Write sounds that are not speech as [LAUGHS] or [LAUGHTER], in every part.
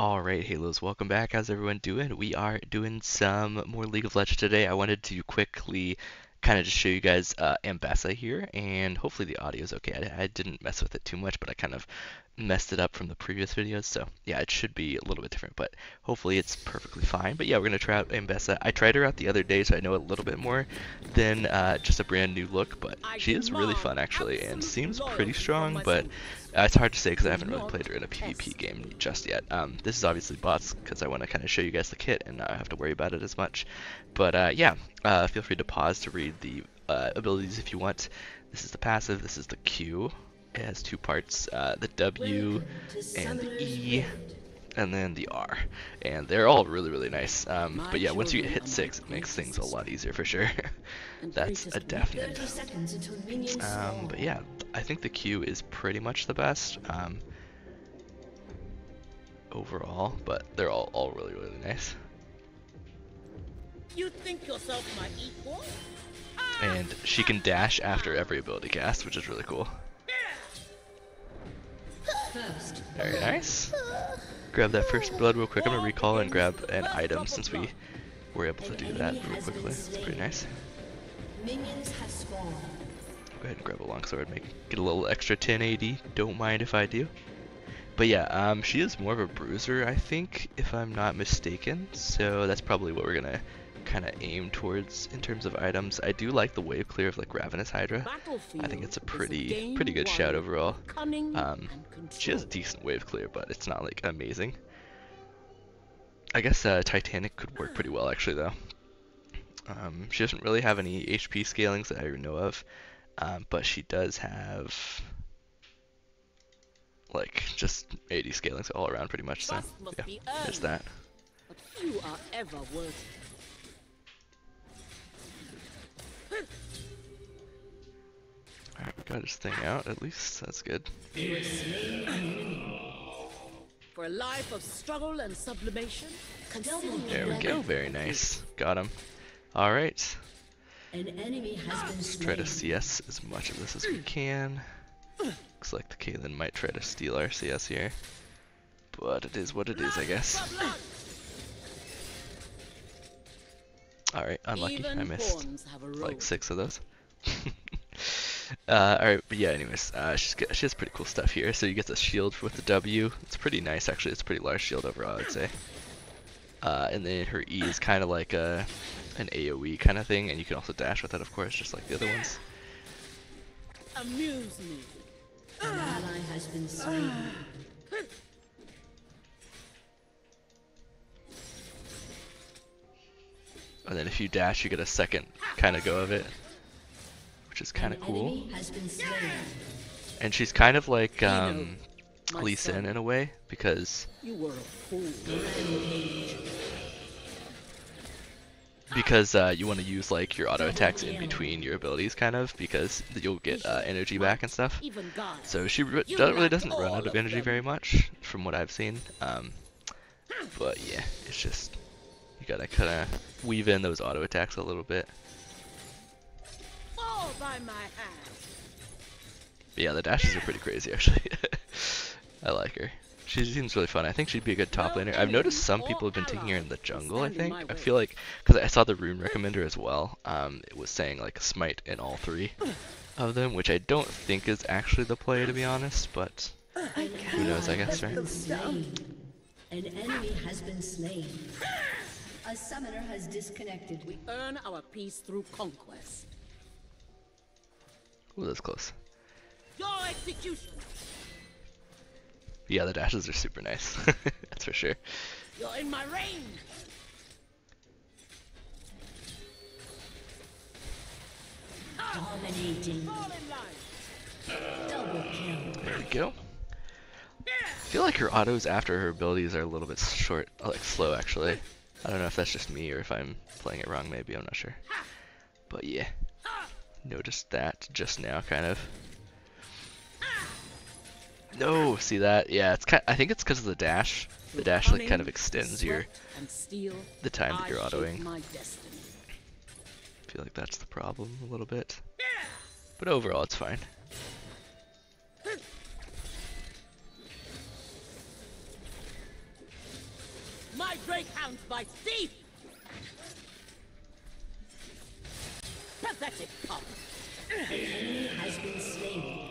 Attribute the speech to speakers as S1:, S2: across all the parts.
S1: Alright, Halos, welcome back. How's everyone doing? We are doing some more League of Legends today. I wanted to quickly kind of just show you guys uh, Ambessa here, and hopefully the audio is okay. I, I, didn't mess with it too much, but I kind of messed it up from the previous videos, so yeah, it should be a little bit different, but hopefully it's perfectly fine. But yeah, we're going to try out Ambessa. I tried her out the other day, so I know a little bit more than uh, just a brand new look, but she is really fun actually, and seems pretty strong, but uh, it's hard to say because I haven't really played her in a PvP game just yet. Um, this is obviously bots because I want to kind of show you guys the kit and not have to worry about it as much. But uh, yeah, uh, feel free to pause to read the uh, abilities if you want. This is the passive, this is the Q. It has two parts, uh, the W and the E, and then the R. And they're all really, really nice. Um, but yeah, once you get hit 6, it makes things a lot easier for sure. [LAUGHS] That's a definite. Um, but yeah, I think the Q is pretty much the best um, overall, but they're all, all really, really nice. You think yourself my equal? And she can dash after every ability cast, which is really cool. Very nice. [LAUGHS] Grab that first blood real quick. I'm gonna recall and grab an item since we were able to do that real quickly. It's pretty nice. Go ahead and grab a longsword, make get a little extra 1080. Don't mind if I do. But yeah, um, she is more of a bruiser, I think, if I'm not mistaken. So that's probably what we're gonna kind of aim towards in terms of items. I do like the wave clear of like Ravenous Hydra. I think it's a pretty pretty good shout overall. Um, she has a decent wave clear, but it's not like amazing. I guess uh, Titanic could work pretty well actually though. Um, she doesn't really have any HP scalings that I know of, um, but she does have like just AD scalings all around pretty much. So yeah, there's that. Got his thing out at least. That's good. For a life of struggle and sublimation, there we go. Very nice. Got him. Alright. Let's try to CS as much of this as we can. Looks like the Caitlyn might try to steal our CS here. But it is what it is, I guess. Alright, unlucky. I missed like six of those. [LAUGHS] uh, Alright, but yeah, anyways, uh, she's got, she has pretty cool stuff here. So you get the shield with the W. It's pretty nice, actually. It's a pretty large shield overall, I'd say. Uh, and then her E is kind of like a an AoE kind of thing, and you can also dash with it, of course, just like the other ones. Amuse me. An ally has been slain. And then if you dash, you get a second kind of go of it, which is kind of cool. And she's kind of like um, Lee Sin in a way, because because uh, you want to use like your auto attacks in between your abilities kind of because you'll get uh, energy back and stuff. so she re really doesn't run out of energy very much from what I've seen. Um, but yeah it's just you gotta kind of weave in those auto attacks a little bit but yeah the dashes are pretty crazy actually [LAUGHS] I like her she seems really fun. I think she'd be a good top laner. I've noticed some people have been taking her in the jungle, I think. I feel like, because I saw the rune recommender as well, um, it was saying like smite in all three of them, which I don't think is actually the play to be honest, but who knows, I guess, right? An enemy has been slain. A summoner has disconnected. We earn our peace through conquest. Ooh, that's close. Your execution yeah, the dashes are super nice. [LAUGHS] That's for sure. You're in my range. Dominating. Double kill. There we go. I feel like her autos after her abilities are a little bit short, like slow actually. I don't know if that's just me or if I'm playing it wrong maybe, I'm not sure. But yeah, noticed that just now kind of. No, see that? Yeah, it's kind. I think it's because of the dash. The dash like kind of extends your the time that you're autoing. I feel like that's the problem a little bit, but overall it's fine.
S2: My Drake hounds by Pathetic pup!
S3: enemy has been slain.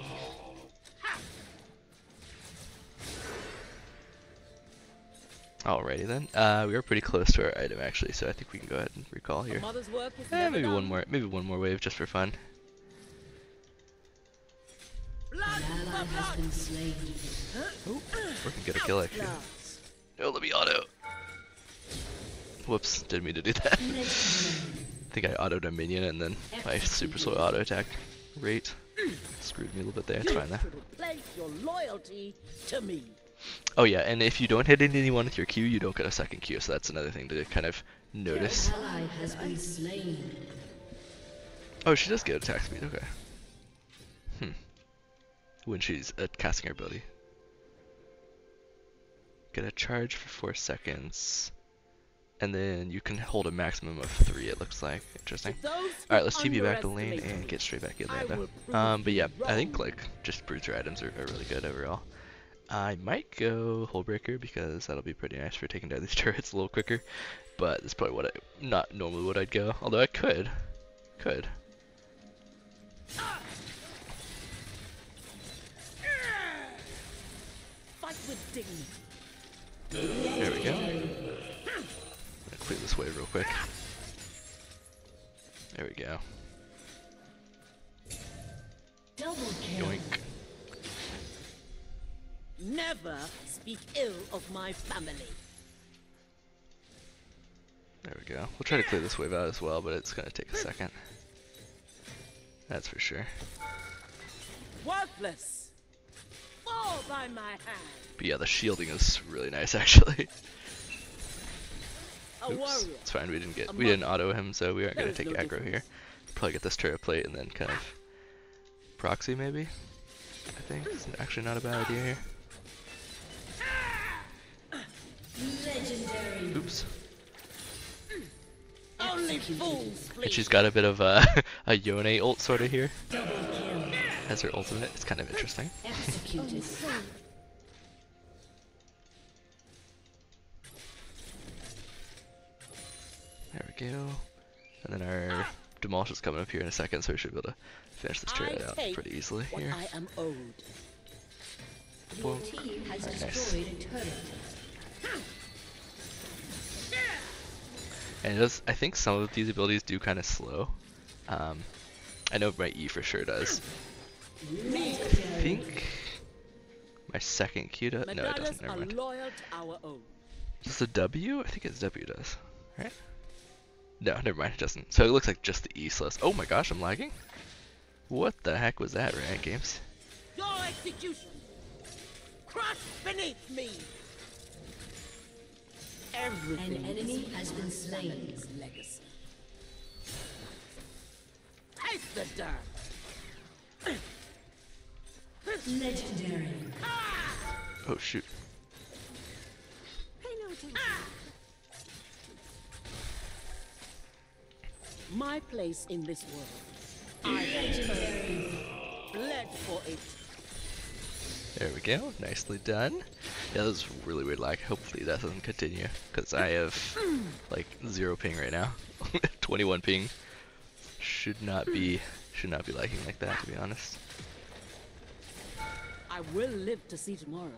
S1: Alrighty then. Uh, we are pretty close to our item actually, so I think we can go ahead and recall here.
S2: work
S1: Eh, maybe
S2: done.
S1: one more, maybe one more wave just for fun.
S2: Blood
S3: An ally
S2: for blood!
S1: Oh, we can get a kill actually.
S2: Outclass.
S1: No, let me auto. Whoops, didn't mean to do that. [LAUGHS] Think I autoed a minion and then my super slow auto attack rate screwed me a little bit there. It's fine though.
S2: should have pledged your loyalty to me.
S1: Oh yeah, and if you don't hit anyone with your Q, you don't get a second Q, so that's another thing to kind of notice.
S3: An ally has been slain.
S1: Oh, she does get attack speed, okay. Hmm. When she's uh, casting her ability. Get a charge for 4 seconds. And then you can hold a maximum of 3, it looks like. Interesting.
S2: To those who
S1: Alright, let's TP back to lane and get straight back in there. Um, but yeah, I think like just bruiser items are, are really good overall. I might go Hullbreaker because that'll be pretty nice for taking down these [LAUGHS] turrets a little quicker. But that's probably what I, not normally what I'd go. Although I could, could.
S2: Fight with.
S1: There we go. This wave real quick. There we go.
S3: Double kill.
S1: Yoink.
S2: Never speak ill of my family.
S1: There we go. We'll try to clear this wave out as well, but it's gonna take a second. That's for sure.
S2: Worthless. Fall by my hand.
S1: But yeah, the shielding is really nice [LAUGHS] actually.
S2: A
S1: Oops, it's fine. We didn't get we didn't auto him, so we aren't gonna take
S2: no
S1: aggro here. Probably get this turret plate and then kind of proxy maybe. I think it's actually not a bad idea here.
S3: Legendary.
S1: Oops.
S2: Only fools.
S1: And she's got a bit of a [LAUGHS] a Yone ult sort of here
S3: Double
S1: as her ultimate. It's kind of interesting.
S3: Executed.
S1: There we go. And then our demolish is coming up here in a second, so we should be able to finish this turret out pretty easily here.
S2: I am owed.
S3: Your team has
S1: nice.
S3: destroyed a turret.
S1: And it does, I think some of these abilities do kind of slow. Um, I know my E for sure does. I think my second Q does. No, it doesn't. Never mind.
S2: loyal to our.
S1: Is this a W? I think it's W does. Right? No, never mind. It doesn't. So it looks like just the E slows. Oh my gosh, I'm lagging. What the heck was that, Riot Games?
S2: Your execution. Crush beneath me. Everything
S3: An enemy has been slain.
S2: family's legacy. Taste the dirt.
S3: Legendary. Ah!
S1: Oh shoot.
S2: My place in this world. I have bled for it.
S1: There we go. Nicely done. Yeah, that was really weird lag. Hopefully that doesn't continue. Because I have like zero ping right now. [LAUGHS] 21 ping. Should not be should not be lagging like that to be honest.
S2: I will live to see tomorrow.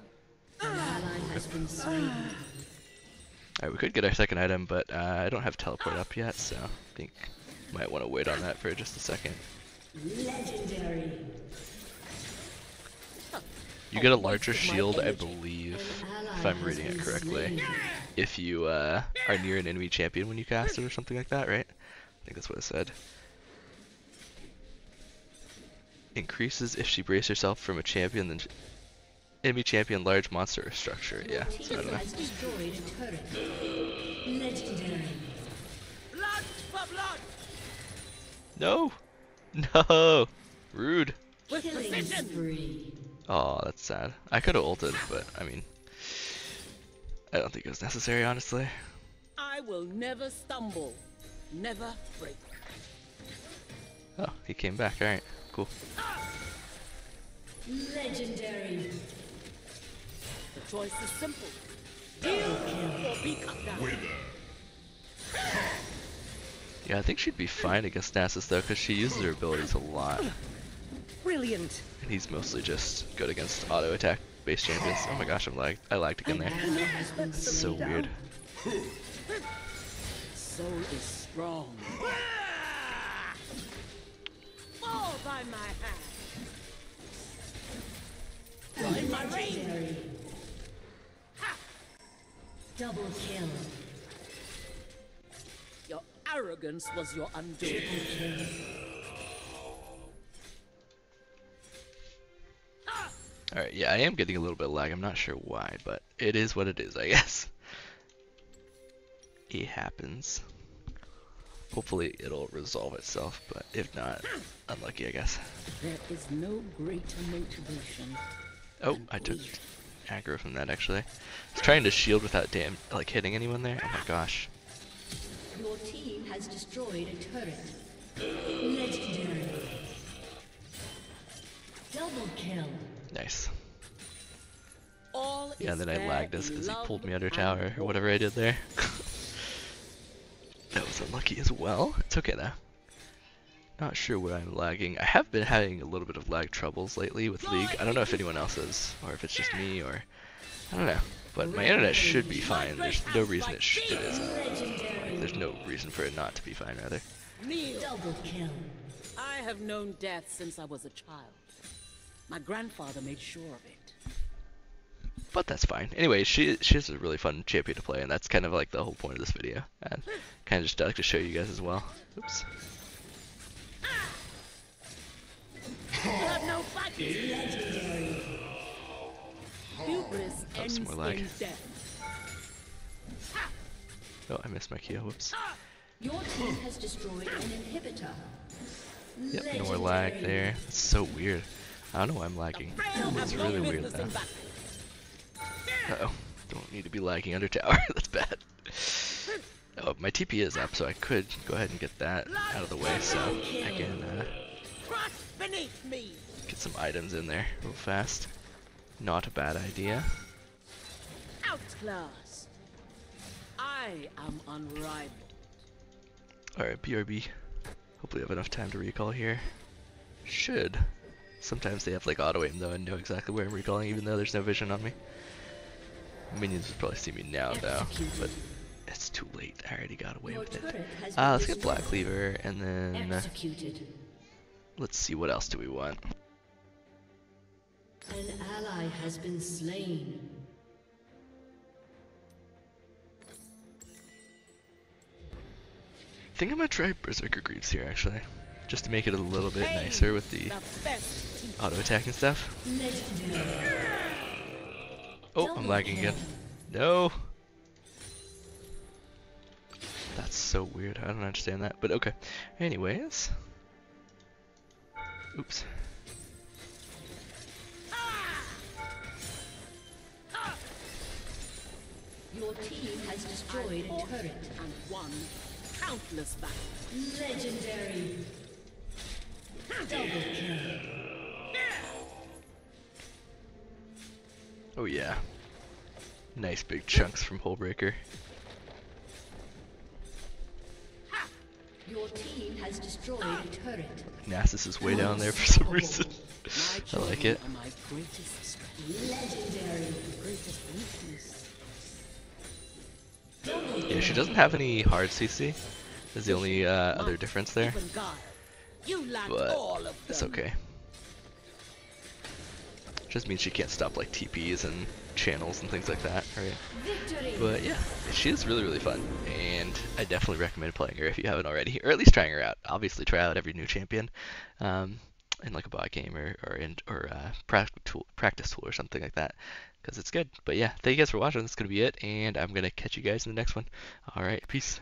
S3: An has been.
S1: Alright, we could get our second item, but uh, I don't have teleport up yet, so I think might want to wait on that for just a second.
S3: Legendary.
S1: You get a larger shield, I believe, if I'm reading it correctly, if you uh, are near an enemy champion when you cast it or something like that, right? I think that's what it said. Increases if she braces herself from a champion, then enemy champion, large monster or structure. Yeah,
S3: Your
S1: so I don't know.
S3: destroyed a turret. Legendary.
S2: Blood for blood.
S1: No, [LAUGHS] no, rude.
S2: With precision.
S1: Oh, that's sad. I could have ulted, but I mean, I don't think it was necessary, honestly.
S2: I will never stumble, never break.
S1: Oh, he came back. All right, cool.
S3: Legendary.
S2: The choice is simple. Heal or be cut down.
S1: Yeah, I think she'd be fine against Nasus though, because she uses her abilities a lot.
S2: Brilliant.
S1: And he's mostly just good against auto attack based champions. Oh my gosh, I'm lagged. I lagged again there.
S3: Ally has been
S1: This is so
S3: slain.
S1: weird.
S2: Soul is strong. Fall by my hand.
S3: Legendary. Double kill.
S2: Arrogance was your undoing.
S1: Alright, yeah, I am getting a little bit of lag. I'm not sure why, but it is what it is, I guess. [LAUGHS] It happens. Hopefully it'll resolve itself, but if not, unlucky, I guess.
S2: There is no greater motivation.
S1: Oh, I took aggro from that actually. I was trying to shield without damn like hitting anyone there. Oh my gosh.
S3: Your team has destroyed a turret. Legendary. Double kill.
S1: Nice.
S2: All
S1: Yeah, then I lagged us
S2: in
S1: because he pulled me under tower or whatever I did there. [LAUGHS] that was unlucky as well. It's okay though. Not sure what I'm lagging. I have been having a little bit of lag troubles lately with League. I don't know if anyone else is, or if it's just me, or I don't know. But my internet should be fine. There's no reason it, sh- it isn't.
S3: Legendary.
S1: There's no reason for it not to be fine, rather.
S3: Double kill.
S2: I have known death since I was a child. My grandfather made sure of it.
S1: But that's fine. Anyway, she she's a really fun champion to play, and that's kind of like the whole point of this video. And kind of just like to show you guys as well. Oops.
S2: You
S1: That was more lag. Oh, I missed my Q. Whoops.
S3: Your team has destroyed an inhibitor.
S1: Yep, no more lag there. It's so weird. I don't know why I'm lagging. It's really weird though. Uh oh. Don't need to be lagging under tower. [LAUGHS] That's bad. Oh, my TP is up, so I could go ahead and get that out of the way so I can uh,
S2: Crush beneath me.
S1: get some items in there real fast. Not a bad idea.
S2: Outclassed. I am unrivaled.
S1: Alright, BRB. Hopefully I have enough time to recall here. Should. Sometimes they have like auto aim though and know exactly where I'm recalling even though there's no vision on me. Minions would probably see me now though, but it's too late. I already got away
S3: Your
S1: with it. Uh, let's get. Black Cleaver and then uh,
S3: Executed.
S1: let's see what else do we want.
S3: An ally has been slain.
S1: Think I'm gonna try Berserker Greaves here actually. Just to make it a little bit nicer with the
S2: The best teacher.
S1: auto attack and stuff. Oh, I'm lagging again. No! That's so weird. I don't understand that, but okay. Anyways. Oops.
S3: Your team has destroyed a turret.
S2: and won countless battles.
S3: Legendary. Double kill.
S1: Oh yeah. Nice big chunks from Hullbreaker.
S3: Your team has destroyed a turret.
S1: Nasus is way down there for some reason. [LAUGHS] I like it.
S2: are greatest strength,
S3: Legendary.
S1: Yeah, she doesn't have any hard CC. Is the only uh, other difference there. But it's okay. Just means she can't stop like TPs and channels and things like that, right? But yeah, she is really, really fun, and I definitely recommend playing her if you haven't already, or at least trying her out. Obviously, try out every new champion, um, in like a bot game or or in or uh, practice tool, practice tool or something like that, because it's good. But yeah, thank you guys for watching. That's gonna be it, and I'm gonna catch you guys in the next one. All right, peace.